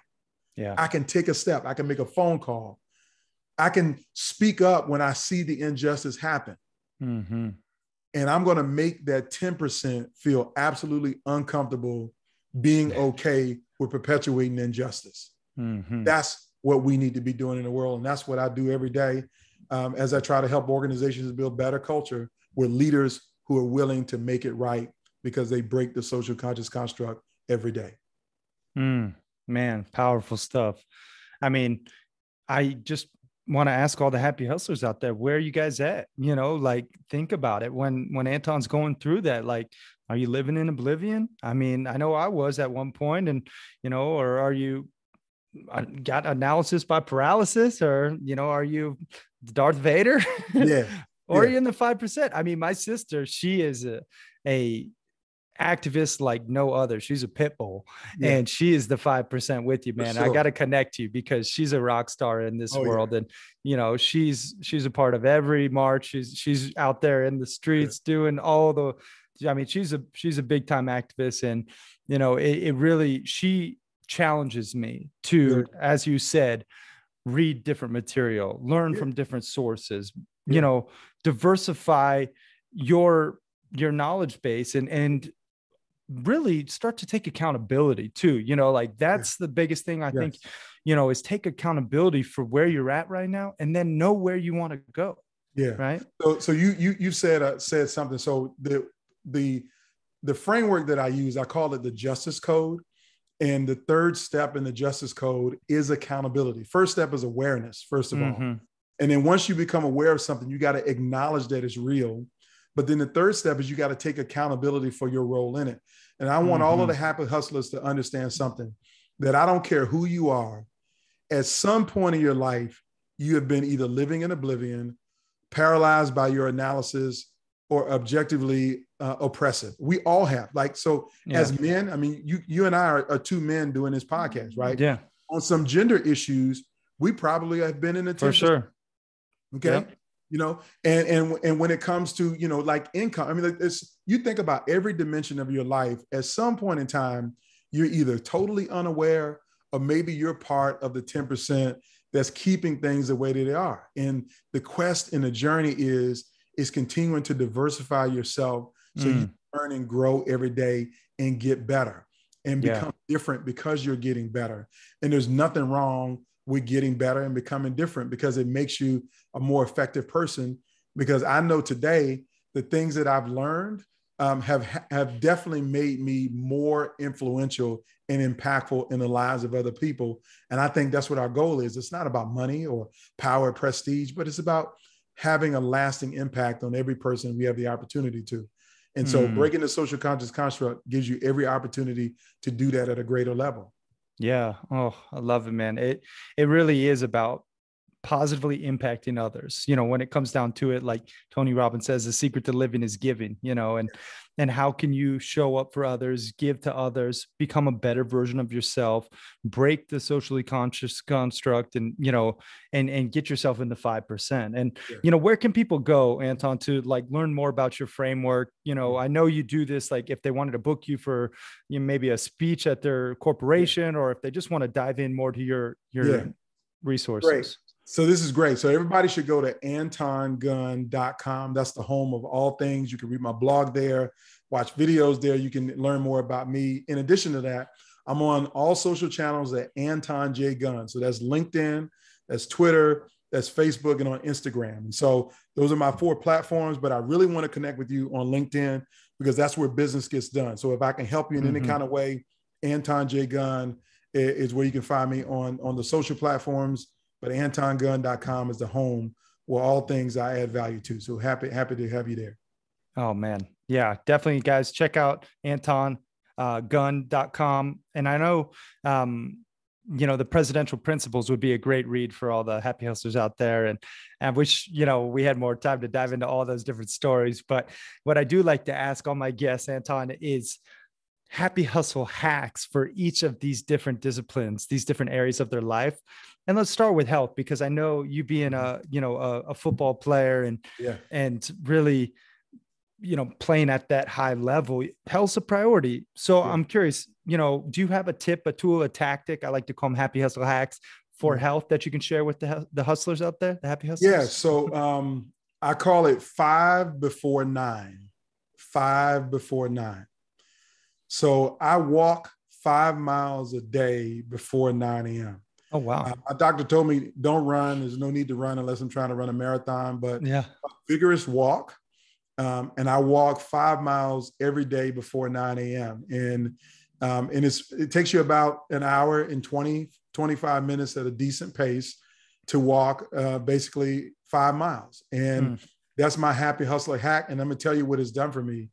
Yeah. I can take a step. I can make a phone call. I can speak up when I see the injustice happen. Mm-hmm. And I'm going to make that 10% feel absolutely uncomfortable being okay with perpetuating injustice. Mm-hmm. That's what we need to be doing in the world. And that's what I do every day um, as I try to help organizations build better culture with leaders who are willing to make it right because they break the social conscious construct every day. Mm, man, powerful stuff. I mean, I just want to ask all the happy hustlers out there, where are you guys at? You know, like think about it when when Anton's going through that, like are you living in oblivion? I mean, I know I was at one point and you know, or are you uh, got analysis by paralysis or you know, are you Darth Vader? Yeah. or yeah. are you in the 5%? I mean, my sister, she is a, a activist like no other. She's a pit bull yeah. and she is the 5% with you, man. Sure. I got to connect you because she's a rock star in this oh, world. Yeah. And, you know, she's, she's a part of every march. She's, she's out there in the streets yeah. doing all the, I mean, she's a, she's a big time activist and, you know, it, it really, she challenges me to, as you said, read different material, learn from different sources, you know, diversify your your knowledge base and and really start to take accountability too you know like that's yeah. the biggest thing i yes. think you know is take accountability for where you're at right now and then know where you want to go yeah. right? So so you you you said uh, said something. So the the the framework that i use i call it the justice code. And the third step in the justice code is accountability. First step is awareness first of mm-hmm. all and then once you become aware of something you got to acknowledge that it's real but then the third step is you got to take accountability for your role in it. And I want mm-hmm. all of mm-hmm. the happy hustlers to understand something that I don't care who you are, at some point in your life, you have been either living in oblivion, paralyzed by your analysis, or objectively uh, oppressive. We all have. Like, so yeah. as men, I mean, you you and I are, are, two men doing this podcast, right? Yeah. On some gender issues, we probably have been in the for sure. Okay. Yep you know and and and when it comes to you know like income i mean it's you think about every dimension of your life at some point in time you're either totally unaware or maybe you're part of the 10% that's keeping things the way that they are and the quest and the journey is is continuing to diversify yourself so mm. you learn and grow every day and get better and become yeah. different because you're getting better and there's nothing wrong with getting better and becoming different because it makes you a more effective person. Because I know today the things that I've learned um, have have definitely made me more influential and impactful in the lives of other people. And I think that's what our goal is. It's not about money or power, or prestige, but it's about having a lasting impact on every person we have the opportunity to. And so, mm. breaking the social conscious construct gives you every opportunity to do that at a greater level. Yeah. Oh, I love it, man. It it really is about positively impacting others you know when it comes down to it like tony robbins says the secret to living is giving you know and and how can you show up for others give to others become a better version of yourself break the socially conscious construct and you know and and get yourself in the 5% and yeah. you know where can people go anton to like learn more about your framework you know i know you do this like if they wanted to book you for you know, maybe a speech at their corporation or if they just want to dive in more to your your yeah. resources Great. So this is great. So everybody should go to antongunn.com. That's the home of all things. You can read my blog there, watch videos there. You can learn more about me. In addition to that, I'm on all social channels at Anton J Gunn. So that's LinkedIn, that's Twitter, that's Facebook, and on Instagram. And so those are my four platforms. But I really want to connect with you on LinkedIn because that's where business gets done. So if I can help you in mm-hmm. any kind of way, Anton J Gunn is where you can find me on on the social platforms but antongunn.com is the home where all things I add value to. So happy, happy to have you there. Oh man. Yeah, definitely guys check out Anton uh, gunn.com. And I know, um, you know, the presidential principles would be a great read for all the happy hustlers out there. And I wish, you know, we had more time to dive into all those different stories. But what I do like to ask all my guests, Anton, is happy hustle hacks for each of these different disciplines, these different areas of their life. And let's start with health because I know you being a you know a, a football player and yeah. and really you know playing at that high level health's a priority so yeah. i'm curious you know do you have a tip a tool a tactic i like to call them happy hustle hacks for mm-hmm. health that you can share with the, the hustlers out there the happy hustlers yeah so um i call it five before nine five before nine so i walk five miles a day before 9 a.m Oh wow! Uh, my doctor told me don't run. There's no need to run unless I'm trying to run a marathon. But yeah, vigorous walk um, and I walk five miles every day before 9 a.m. And um, and it's it takes you about an hour and 20 25 minutes at a decent pace to walk uh, basically five miles. And mm. that's my happy hustler hack. And I'm gonna tell you what it's done for me.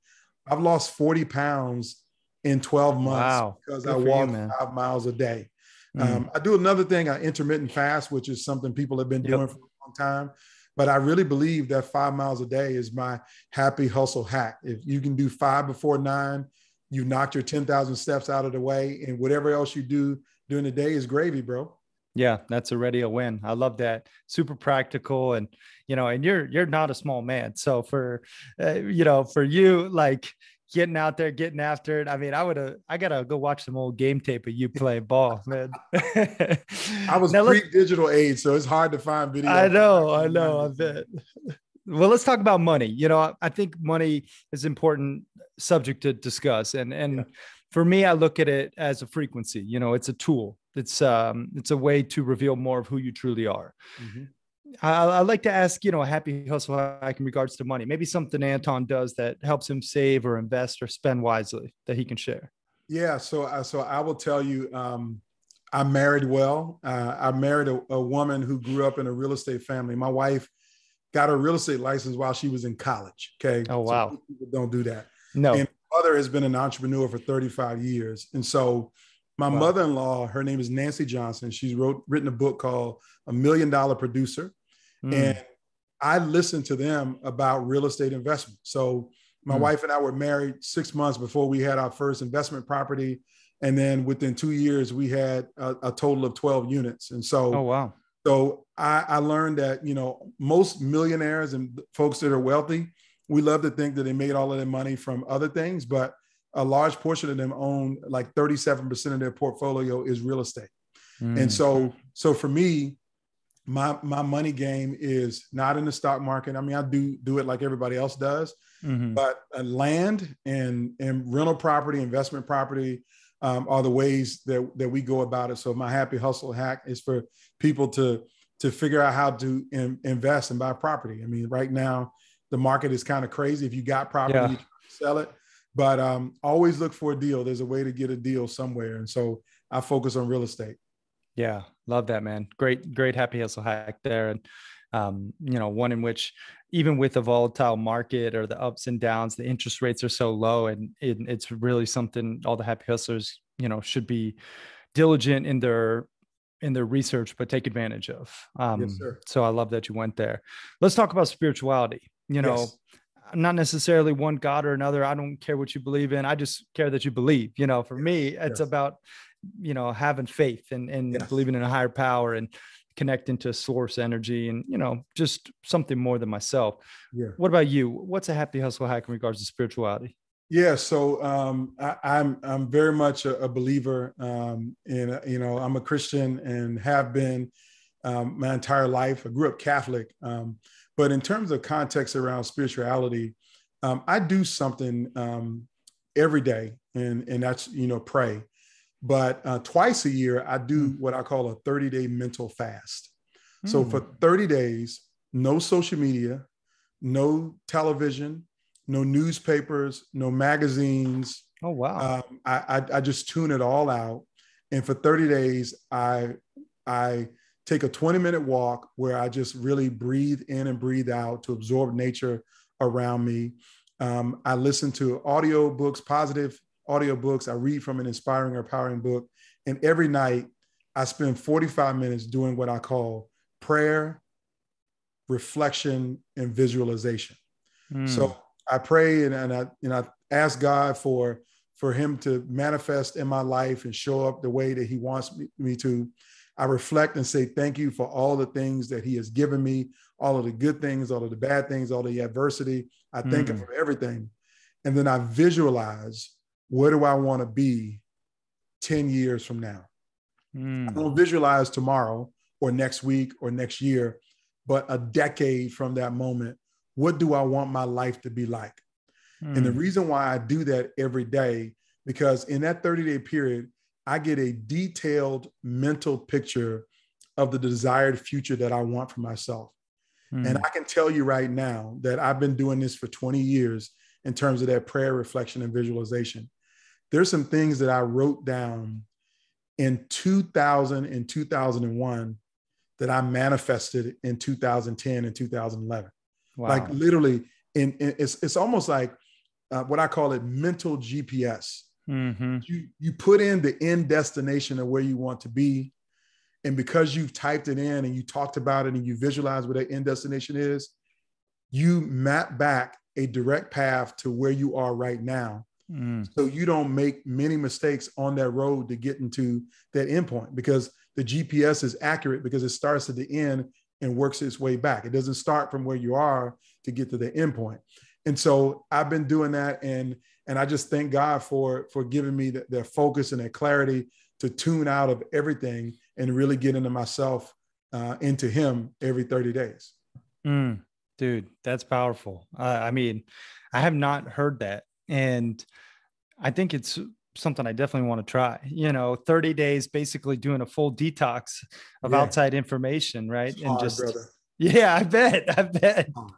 I've lost 40 pounds in 12 months wow. because Good I walk you, five miles a day. Mm. Um, I do another thing, I intermittent fast, which is something people have been doing yep. for a long time. But I really believe that five miles a day is my happy hustle hack. If you can do five before nine, you knocked your 10,000 steps out of the way, and whatever else you do during the day is gravy, bro. Yeah, that's already a win. I love that. Super practical, and you know, and you're you're not a small man, so for uh, you know, for you, like getting out there, getting after it. I mean, I would have, I gotta go watch some old game tape of you play ball, man. I was pre-digital age, so it's hard to find video. I know, I know, I bet. Well, let's talk about money. You know, I think money is important subject to discuss, and and yeah. for me, I look at it as a frequency. You know, it's a tool. It's um, it's a way to reveal more of who you truly are. Mm-hmm. I, would like to ask, you know, a happy hustle hack in regards to money. Maybe something Anton does that helps him save or invest or spend wisely that he can share. Yeah, so uh, so I will tell you, um, I married well. Uh, I married a, a, woman who grew up in a real estate family. My wife got her real estate license while she was in college. Okay. Oh wow. So don't do that. No. And mother has been an entrepreneur for 35 years, and so my wow. mother-in-law, her name is Nancy Johnson. She's wrote written a book called A Million Dollar Producer Mm. And I listened to them about real estate investment. So my mm. wife and I were married six months before we had our first investment property. And then within two years, we had a, a total of 12 units. And so, oh, wow. So I, I learned that, you know, most millionaires and folks that are wealthy, we love to think that they made all of their money from other things, but a large portion of them own like 37% of their portfolio is real estate. Mm. And so, so for me, my my money game is not in the stock market. I mean, I do do it like everybody else does, mm-hmm. but uh, land and and rental property, investment property um, are the ways that that we go about it. So my happy hustle hack is for people to to figure out how to in, invest and buy property. I mean, right now the market is kind of crazy. If you got property, yeah. you sell it, but um, always look for a deal. There's a way to get a deal somewhere, and so I focus on real estate. Yeah, love that, man. Great, great happy hustle hack there. And um, you know, one in which even with a volatile market or the ups and downs, the interest rates are so low, and it, it's really something all the happy hustlers, you know, should be diligent in their in their research, but take advantage of. Um, yes, sir. So I love that you went there. Let's talk about spirituality. You know, yes. not necessarily one God or another. I don't care what you believe in. I just care that you believe. You know, for me, it's yes. about you know having faith and and yes. believing in a higher power and connecting to source energy and you know just something more than myself. Yeah. What about you? What's a happy hustle hack in regards to spirituality? Yeah so um, I, am I'm, I'm very much a, a believer um, in you know i'm a christian and have been um, my entire life. I grew up catholic um, but in terms of context around spirituality um, i do something um, every day and and that's you know pray but uh, twice a year, I do hmm. what I call a 30 day mental fast. Mm. So for hmm. 30 days, no social media, no television, no newspapers, no magazines. Oh, wow. Um, I, I, I just tune it all out. And for 30 days, I, I take a 20 minute walk where I just really breathe in and breathe out to absorb nature around me. Um, I listen to audio books, positive audiobooks. I read from an inspiring or empowering book. And every night I spend 45 minutes doing what I call prayer, reflection, and visualization. Mm. So I pray and, and I and I ask God for for him to manifest in my life and show up the way that he wants me, me to. I reflect and say thank you for all the things that he has given me, all of the good things, all of the bad things, all the adversity. I thank mm. him for everything. And then I visualize where do I want to be 10 years from now? Mm. I don't visualize tomorrow or next week or next year, but a decade from that moment. What do I want my life to be like? Mm. And the hmm. reason why I do that every day, because in that 30 day period, I get a detailed mental picture of the desired future that I want for myself. Mm. And I can tell you right now that I've been doing this for 20 years in terms of that prayer, reflection, and visualization. There's some things that I wrote down in 2000 and 2001 that I manifested in 2010 and 2011. Wow. Like literally, in, in, it's it's almost like uh, what I call it mental GPS. Mm-hmm. You you put in the end destination of where you want to be, and because you've typed it in and you talked about it and you visualize what that end destination is, you map back a direct path to where you are right now. Mm. So you don't make many mistakes on that road to get into that endpoint because the GPS is accurate because it starts at the end and works its way back. It doesn't start from where you are to get to the endpoint. And so I've been doing that and and I just thank God for for giving me the, the focus and that clarity to tune out of everything and really get into myself uh, into him every 30 days. Mm, dude, that's powerful. Uh, I mean, I have not heard that. And I think it's something I definitely want to try. You know, 30 days basically doing a full detox of yeah. outside information, right? and just brother. Yeah, I bet. I bet. Oh.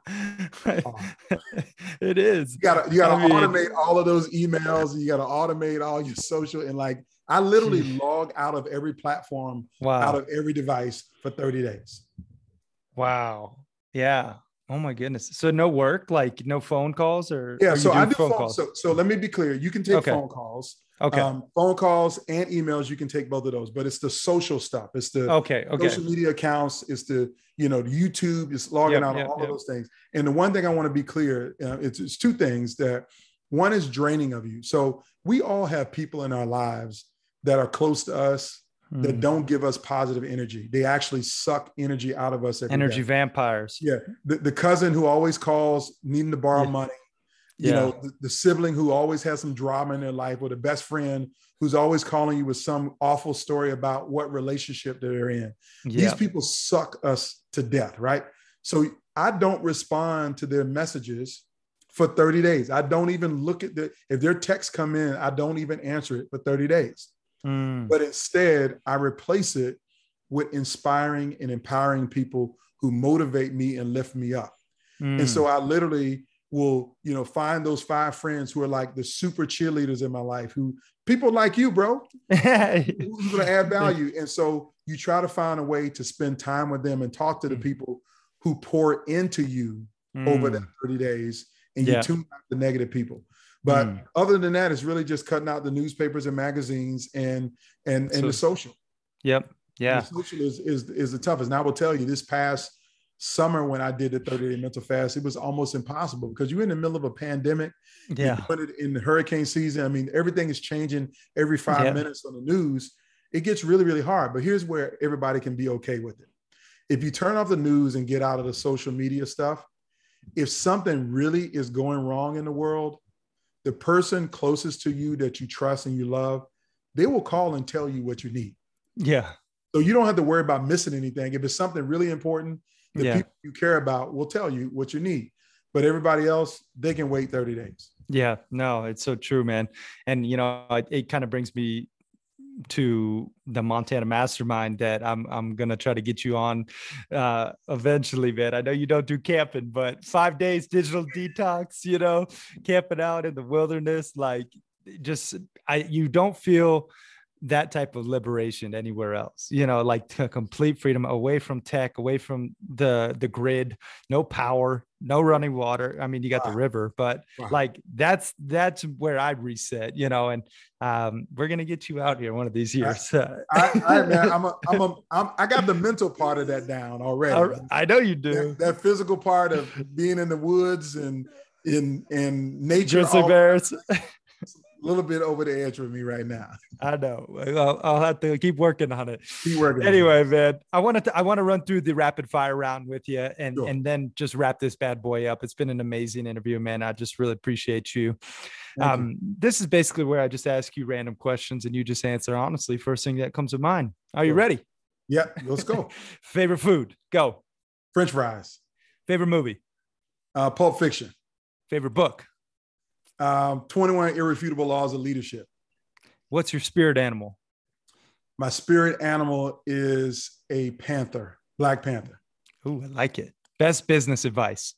Oh. it is. You gotta you gotta I mean, automate all of those emails. You gotta automate all your social and like I literally log out of every platform, wow. out of every device for 30 days. Wow. Yeah. Oh my goodness. So no work, like no phone calls or yeah. So I do phone, phone calls. So, so let me be clear. You can take okay. phone calls. Okay. Um, phone calls and emails, you can take both of those, but it's the social stuff. It's the okay, okay. social media accounts. It's the, you know, YouTube, it's logging yep, out yep, all yep. of those things. And the one thing I want to be clear, uh, it's, it's two things that one is draining of you. So we all have people in our lives that are close to us mm. that hmm. don't give us positive energy. They actually suck energy out of us. energy day. vampires. Yeah. The, the cousin who always calls needing to borrow yeah. money. You yeah. know, the, the, sibling who always has some drama in their life, or the best friend who's always calling you with some awful story about what relationship they're in. Yeah. These people suck us to death, right? So I don't respond to their messages for 30 days. I don't even look at the if their texts come in, I don't even answer it for 30 days. Mm. But instead, I replace it with inspiring and empowering people who motivate me and lift me up. Mm. And so I literally will, you know, find those five friends who are like the super cheerleaders in my life, who people like you, bro, who's going to add value. And so you try to find a way to spend time with them and talk to the mm. people who pour into you mm. over that 30 days and you tune out the negative people. But mm. other than that, it's really just cutting out the newspapers and magazines and and and so, the social. Yep. Yeah. The social is, is is the toughest. And I will tell you, this past summer when I did the 30 day mental fast, it was almost impossible because you're in the middle of a pandemic. Yeah. You put it in the hurricane season. I mean, everything is changing every five yeah. minutes on the news. It gets really, really hard. But here's where everybody can be okay with it. If you turn off the news and get out of the social media stuff, if something really is going wrong in the world, the person closest to you that you trust and you love, they will call and tell you what you need. Yeah. So you don't have to worry about missing anything. If it's something really important, the yeah. people you care about will tell you what you need. But everybody else, they can wait 30 days. Yeah, no, it's so true, man. And you know, it, it kind of brings me to the Montana Mastermind that I'm I'm gonna try to get you on uh, eventually, man. I know you don't do camping, but five days digital detox, you know, camping out in the wilderness, like just I you don't feel that type of liberation anywhere else you know like complete freedom away from tech away from the the grid no power no running water. I mean you got wow. the river but wow. like that's that's where i reset you know and um, we're gonna get you out here one of these years. I, I, I man, I'm a, I'm a, I'm, I got the mental part of that down already i know you do. That, that physical part of being in the woods and in in nature grizzly bears little bit over the edge with me right now. I know. I'll, I'll, have to keep working on it. Keep working. Anyway, man, I wanted to I want to run through the rapid fire round with you and sure. and then just wrap this bad boy up. It's been an amazing interview, man. I just really appreciate you. Um, you. This is basically where I just ask you random questions and you just answer honestly. First thing that comes to mind. Are you ready? Yep. Let's go. Favorite food? Go. French fries. Favorite movie? Uh, Pulp Fiction. Favorite book? Um, 21 Irrefutable Laws of Leadership. What's your spirit animal? My spirit animal is a panther, Black Panther. Ooh, I like it. Best business advice.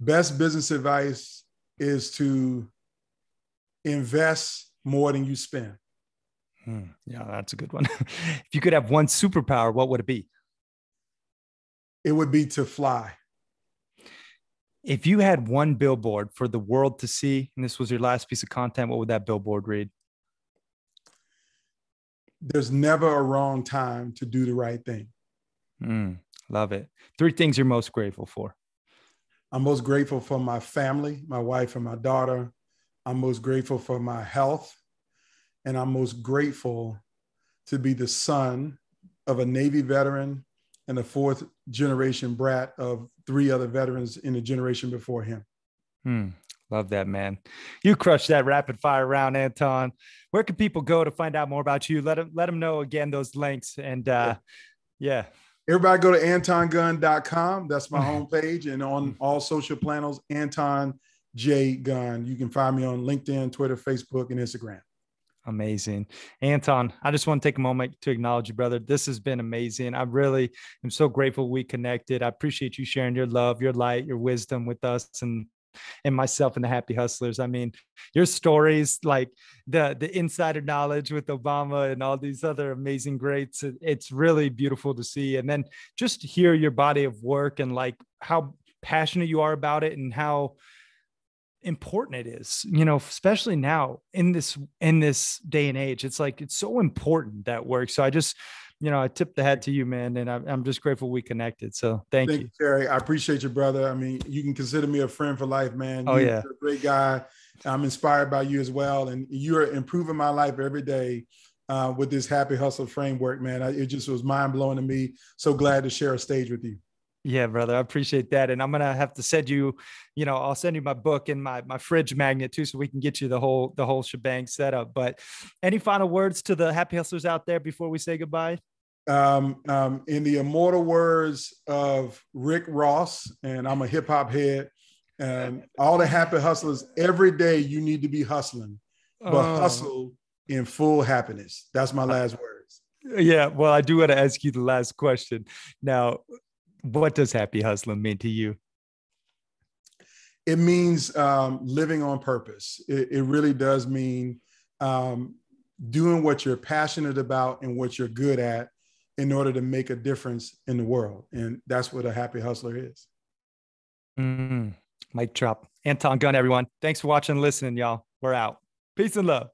Best business advice is to invest more than you spend. Hmm. Yeah, that's a good one. if you could have one superpower, what would it be? It would be to fly. If you had one billboard for the world to see, and this was your last piece of content, what would that billboard read? There's never a wrong time to do the right thing. Mm, love it. Three things you're most grateful for. I'm most grateful for my family, my wife and my daughter. I'm most grateful for my health. And I'm most grateful to be the son of a Navy veteran and a fourth generation brat of three other veterans in the generation before him. Hmm. Love that, man. You crushed that rapid fire round, Anton. Where can people go to find out more about you? Let them let them know again those links. And uh, yeah. Everybody go to antongunn.com. That's my homepage. And on all social channels, Anton J Gunn. You can find me on LinkedIn, Twitter, Facebook, and Instagram. Amazing. Anton, I just want to take a moment to acknowledge you, brother. This has been amazing. I really am so grateful we connected. I appreciate you sharing your love, your light, your wisdom with us and and myself and the happy hustlers. I mean, your stories, like the the insider knowledge with Obama and all these other amazing greats, it's really beautiful to see. And then just hear your body of work and like how passionate you are about it and how important it is you know especially now in this in this day and age it's like it's so important that work so i just you know i tip the hat to you man and i'm, I'm just grateful we connected so thank, thank you. Cary i appreciate you brother i mean you can consider me a friend for life man oh you're yeah. a great guy i'm inspired by you as well and you're improving my life every day uh, with this happy hustle framework man it just was mind-blowing to me so glad to share a stage with you yeah, brother, I appreciate that, and I'm gonna have to send you, you know, I'll send you my book and my my fridge magnet too, so we can get you the whole the whole shebang set up. But any final words to the happy hustlers out there before we say goodbye? Um, um, in the immortal words of Rick Ross, and I'm a hip hop head, and all the happy hustlers, every day you need to be hustling, but oh. hustle in full happiness. That's my last words. Yeah, well, I do want to ask you the last question. Now, what does happy hustling mean to you? It means um, living on purpose. It, it really does mean um, doing what you're passionate about and what you're good at in order to make a difference in the world. And that's what a happy hustler is. Mm, Mic drop. Anton Gunn, everyone. Thanks for watching and listening, y'all. We're out. Peace and love.